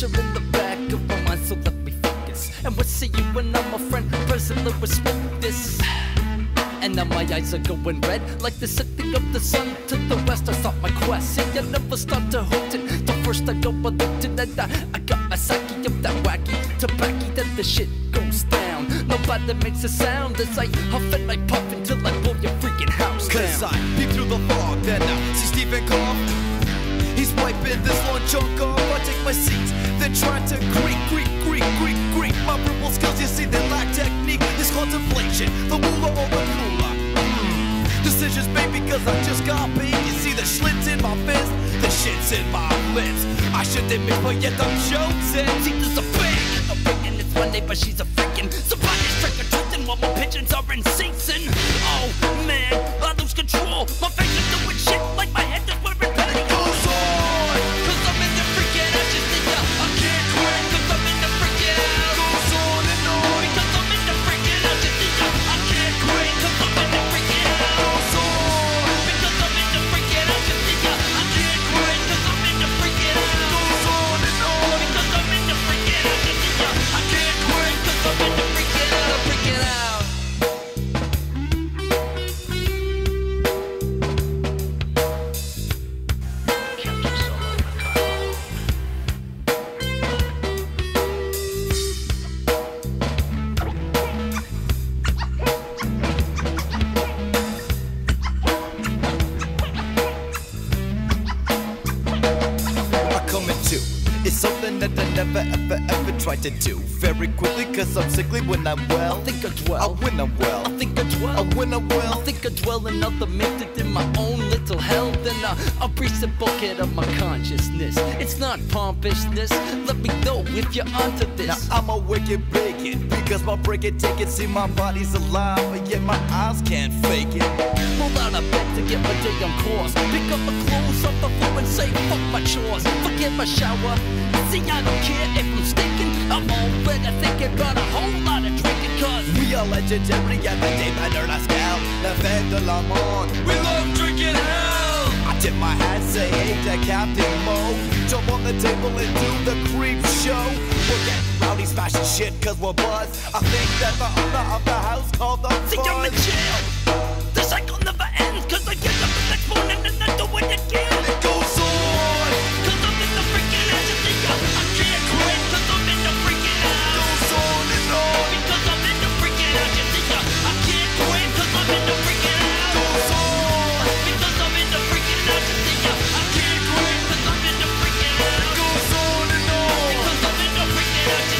pressure in the back of my mind, so let me focus. And we'll see you when I'm a friend. Will smoke this. And now my eyes are going red Like the setting of the sun to the west I start my quest See, I never start to hoot it The first I go looting and I, I got my psyche of that wacky Tobacco then the shit goes down Nobody makes a sound as I huff and I puff Until I blow your freaking house Cause down I peep through the fog, then I see Stephen cough. He's wiping this long chunk off. I take my seat, then try to greet, greet, greet, greet, greet. My verbal skills, you see, they lack technique. This contemplation, the ruler or the moolah. Mm. Decisions made because I just got paid. You see the schlitz in my fist, the shit's in my lips. I should admit, but yet I'm chosen. See, there's a pig, a pig and it's my neighbor, she's a freaking Somebody's trick or treating while my pigeons are in season Oh man, I lose control My face is doing never ever ever tried to do Very quickly cause I'm sickly when I'm well I think I dwell. I when I'm well I think I dwell. I when I'm I well think I dwell another minute in my own little hell. Then I, I'll breach the bucket of my consciousness. It's not pompousness. Let me know if you're onto Now this. I'm a wicked bigot Because my break it take it See my body's alive But yet my eyes can't fake it Pull out a bed to get my day on course. Pick up my clothes off the floor and say fuck my chores. Forget my shower. See, I don't care if I'm stinking. I'm already thinking about a whole lot of drinking, cause we are legendary every day the day by Nerd La Fête de la Monde. We love drinking hell. I tip my hat, say hey to Captain Mo. Jump on the table and do the creep show. We'll get rowdy, smashing shit, cause we're buzz. I think that the owner of the house called the See, I'm in jail. The cycle never ends, cause I get up the next morning and I do it again. Good